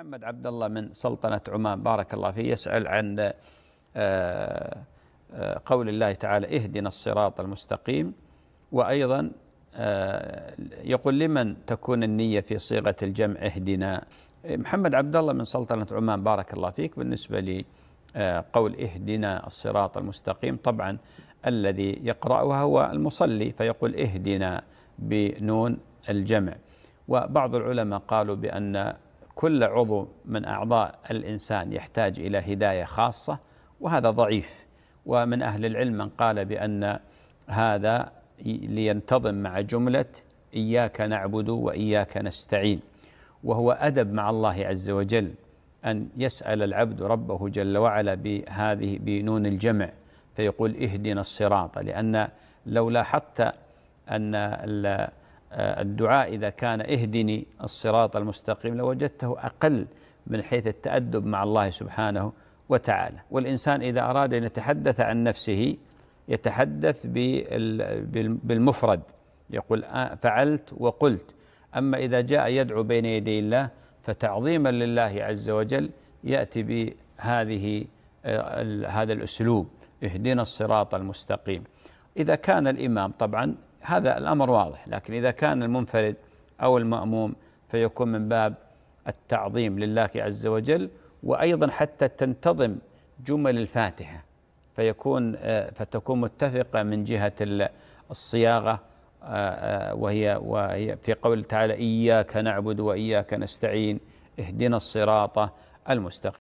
محمد عبد الله من سلطنة عمان. بارك الله فيه. يسأل عن آه، آه، قول الله تعالى اهدنا الصراط المستقيم. وأيضا آه، يقول لمن تكون النية في صيغة الجمع اهدنا؟ محمد عبد الله من سلطنة عمان. بارك الله فيك. بالنسبة لي قول اهدنا الصراط المستقيم طبعا الذي يقرأها هو المصلي فيقول اهدنا بنون الجمع. وبعض العلماء قالوا بأن كل عضو من أعضاء الإنسان يحتاج إلى هداية خاصة وهذا ضعيف. ومن أهل العلم من قال بأن هذا لينتظم مع جملة إياك نعبد وإياك نستعين. وهو أدب مع الله عز وجل أن يسأل العبد ربه جل وعلا بهذه بنون الجمع فيقول اهدنا الصراط لأن لو لاحظت أن الدعاء إذا كان اهدني الصراط المستقيم لوجدته أقل من حيث التأدب مع الله سبحانه وتعالى. والإنسان إذا أراد أن يتحدث عن نفسه يتحدث بالمفرد. يقول آه، فعلت وقلت. أما إذا جاء يدعو بين يدي الله فتعظيما لله عز وجل يأتي بهذه آه، هذا الأسلوب. اهدنا الصراط المستقيم. إذا كان الإمام طبعا هذا الأمر واضح لكن إذا كان المنفرد أو المأموم فيكون من باب التعظيم لله عز وجل وأيضا حتى تنتظم جمل الفاتحة فيكون آه، فتكون متفقة من جهة الصياغة آه، آه، وهي وهي في قول تعالى إياك نعبد وإياك نستعين اهدنا الصراط المستقيم.